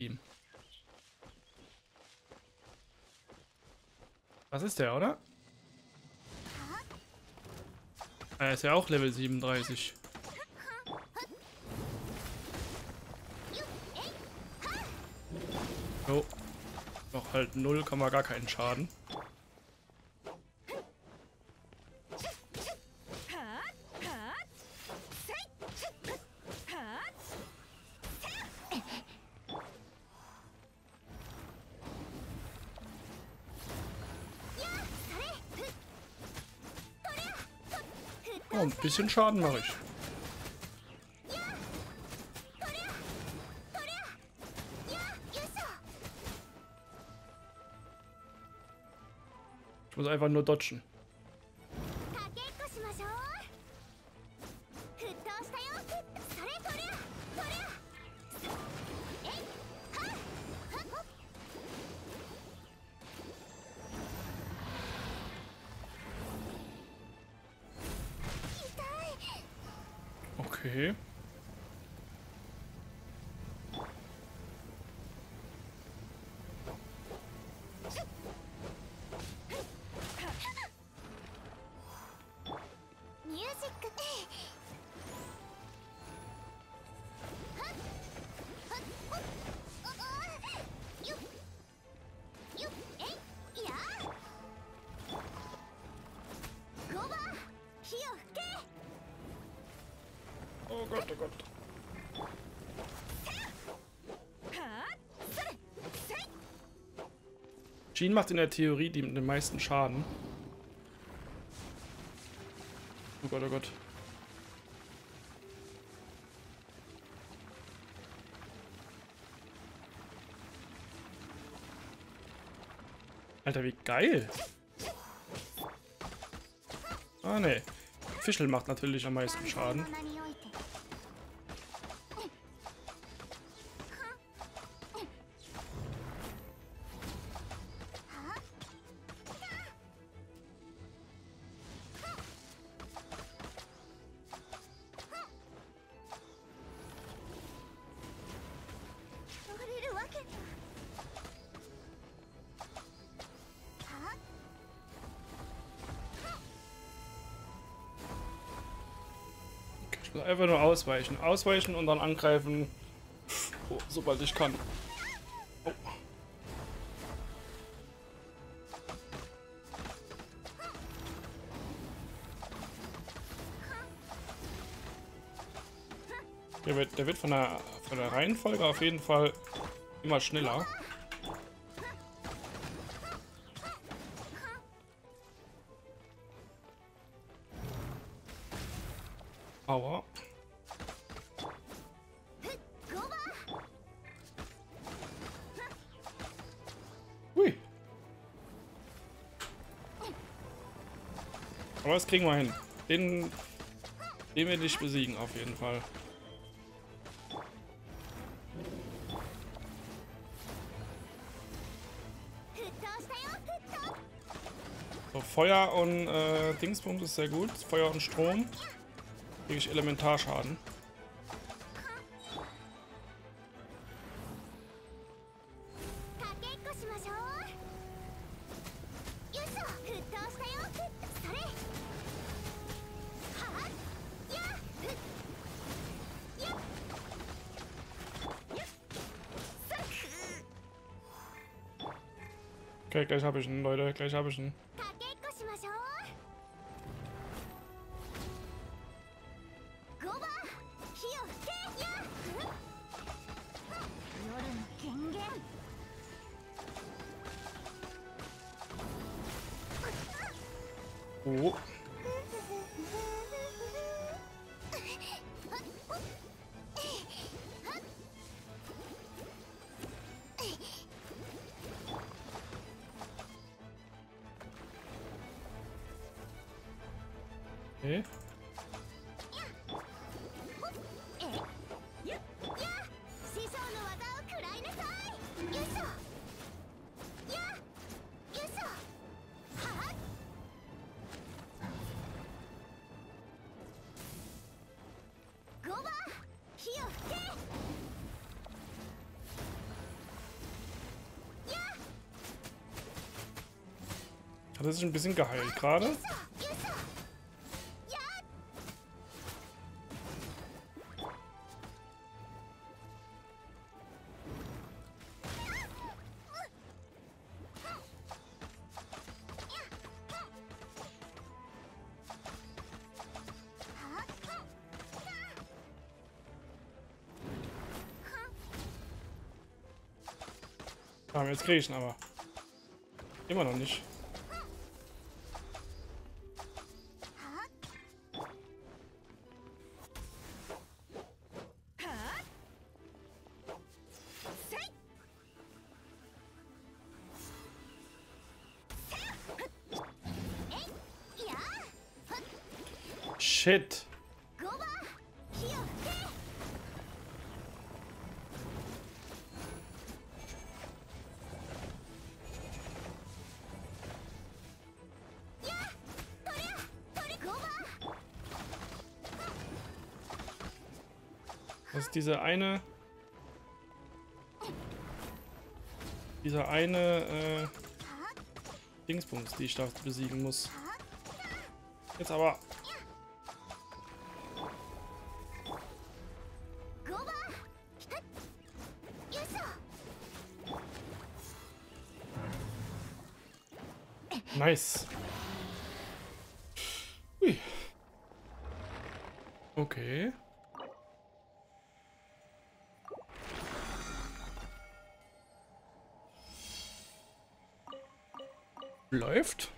Ihm. Das ist der, oder? Er ist ja auch Level 37. So. Noch halt 0, gar keinen Schaden. Oh, ein bisschen Schaden mache ich. Ich muss einfach nur dodgen. Okay. Gott, oh Gott. Jean macht in der Theorie den meisten Schaden. Oh Gott, oh Gott. Alter, wie geil. Ah, ne. Fischl macht natürlich am meisten Schaden. Einfach nur ausweichen. Ausweichen und dann angreifen, oh, sobald ich kann. Oh. Der wird, der wird von, der, von der Reihenfolge auf jeden Fall immer schneller. Aua. Hui. Aber das kriegen wir hin. Den, den werde ich besiegen auf jeden Fall. Feuer und äh, Dingspunkt ist sehr gut. Feuer und Strom kriege ich Elementarschaden. Okay, gleich habe ich ihn, Leute. Gleich habe ich ihn. Oh. Okay. Hat er sich ein bisschen geheilt gerade? Ah, jetzt kriege ich ihn aber. Immer noch nicht. Shit. Das ist diese eine... Dieser eine, äh... Dingsbums, die ich da besiegen muss. Jetzt aber... Nice. Ui. Okay. Läuft.